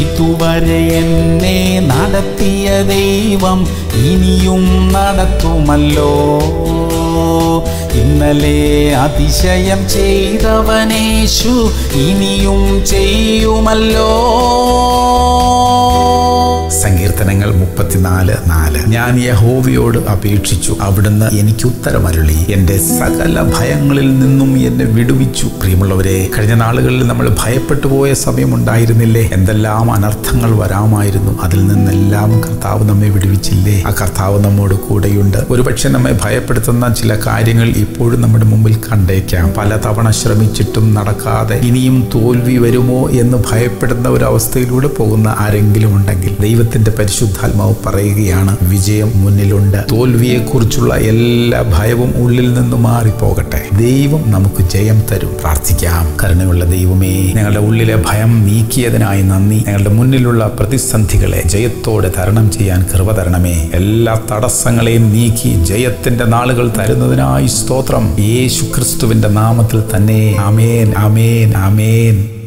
ഇതുവരെ എന്നെ നടത്തിയ ദൈവം ഇനിയും നടത്തുമല്ലോ. ഇന്നലെ അതിശയം ചെയ്തവനേശു ഇനിയും ചെയ്യുമല്ലോ. സങ്കീർത്തനങ്ങൾ മുപ്പത്തിനാല് നാല്. ഞാൻ യഹോവയോട് അപേക്ഷിച്ചു. അവിടുന്ന് എനിക്ക് ഉത്തരമരുളി. എന്റെ സകല ഭയങ്ങളിൽ നിന്നും എന്നെ വിടുവിച്ചു. പ്രിയമുള്ളവരെ കഴിഞ്ഞ നാളുകളിൽ നമ്മൾ ഭയപ്പെട്ടു പോയ സമയമുണ്ടായിരുന്നില്ലേ? എന്തെല്ലാം അനർത്ഥങ്ങൾ വരാമായിരുന്നു. അതിൽ നിന്നെല്ലാം കർത്താവ് നമ്മെ വിടുവിച്ചില്ലേ? ആ കർത്താവ് നമ്മോട് കൂടെയുണ്ട്. ഒരുപക്ഷെ നമ്മെ ഭയപ്പെടുത്തുന്ന ചില കാര്യങ്ങൾ ഇപ്പോഴും നമ്മുടെ മുമ്പിൽ കണ്ടേക്കാം. പലതവണ ശ്രമിച്ചിട്ടും നടക്കാതെ ഇനിയും തോൽവി വരുമോ എന്ന് ഭയപ്പെടുന്ന ഒരു അവസ്ഥയിലൂടെ പോകുന്ന ആരെങ്കിലും ഉണ്ടെങ്കിൽ ദൈവത്തിന്റെ പരിശുദ്ധാത്മാവ് പറയുകയാണ് വിജയം മുന്നിലുണ്ട്. തോൽവിയെക്കുറിച്ചുള്ള എല്ലാ ഭയവും ഉള്ളിൽ നിന്ന് മാറിപ്പോകട്ടെ. ദൈവം നമുക്ക് ജയം തരും. പ്രാർത്ഥിക്കാം. കരുണയുള്ള ദൈവമേ ഞങ്ങളുടെ ഉള്ളിലെ ഭയം നീക്കിയതിനായി നന്ദി. ഞങ്ങളുടെ മുന്നിലുള്ള പ്രതിസന്ധികളെ ജയത്തോടെ തരണം ചെയ്യാൻ കൃപ തരണമേ. എല്ലാ തടസ്സങ്ങളെയും നീക്കി ജയത്തിന്റെ നാളുകൾ തരുന്നതിനായി സ്തോത്രം. യേശു ക്രിസ്തുവിന്റെ നാമത്തിൽ തന്നെ. അമേൻ അമേൻ അമേൻ